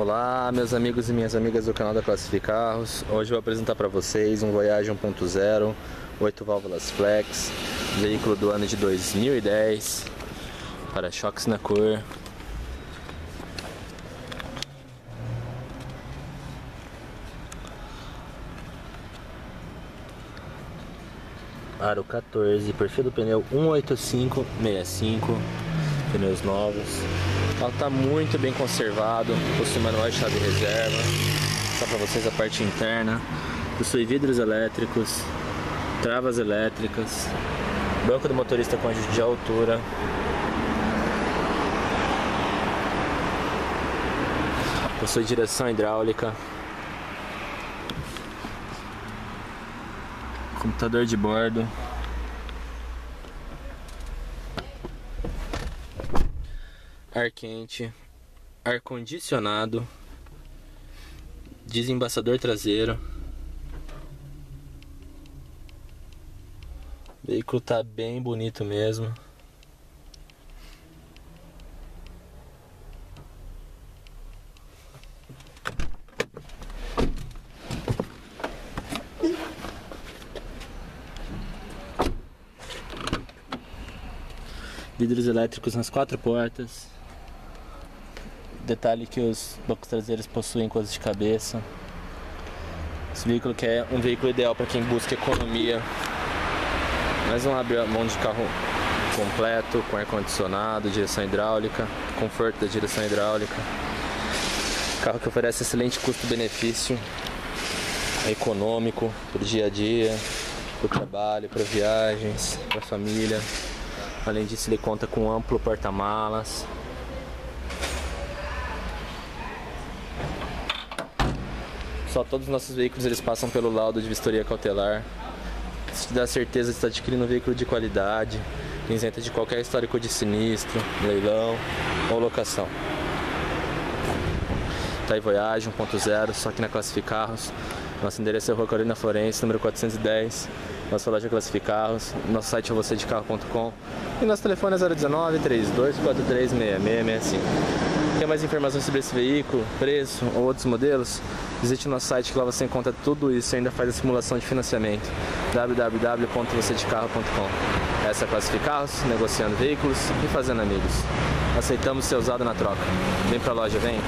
Olá, meus amigos e minhas amigas do canal da Classific Carros. Hoje eu vou apresentar para vocês um Voyage 1.0, 8 válvulas flex, veículo do ano de 2010, para-choques na cor. Aro 14, perfil do pneu 18565, pneus novos. Está muito bem conservado, possui manual de chave reserva. Só para vocês a parte interna. Possui vidros elétricos, travas elétricas, banco do motorista com ajuste de altura. Possui direção hidráulica. Computador de bordo. Ar quente, ar condicionado, desembaçador traseiro. O veículo tá bem bonito mesmo. Vidros elétricos nas quatro portas. Detalhe que os bancos traseiros possuem coisas de cabeça. Esse veículo que é um veículo ideal para quem busca economia, mas não abre mão de carro completo, com ar-condicionado, direção hidráulica, conforto da direção hidráulica. Carro que oferece excelente custo-benefício, é econômico para o dia a dia, para o trabalho, para viagens, para a família. Além disso, ele conta com amplo porta-malas, Só todos os nossos veículos eles passam pelo laudo de vistoria cautelar. Isso te dá certeza de estar adquirindo um veículo de qualidade, isenta de qualquer histórico de sinistro, leilão ou locação. Tá aí Voyage 1.0, só aqui na Classific Carros. Nosso endereço é Rua Carolina Florença, número 410. Nossa loja é Classific Carros. Nosso site é vocêdecarro.com. E nosso telefone é 019 3243 6665. Quer mais informações sobre esse veículo, preço ou outros modelos? Visite nosso site que lá você encontra tudo isso e ainda faz a simulação de financiamento www.vocêdecarro.com Essa é a Classific Carros, negociando veículos e fazendo amigos. Aceitamos ser usado na troca. Vem pra loja, vem!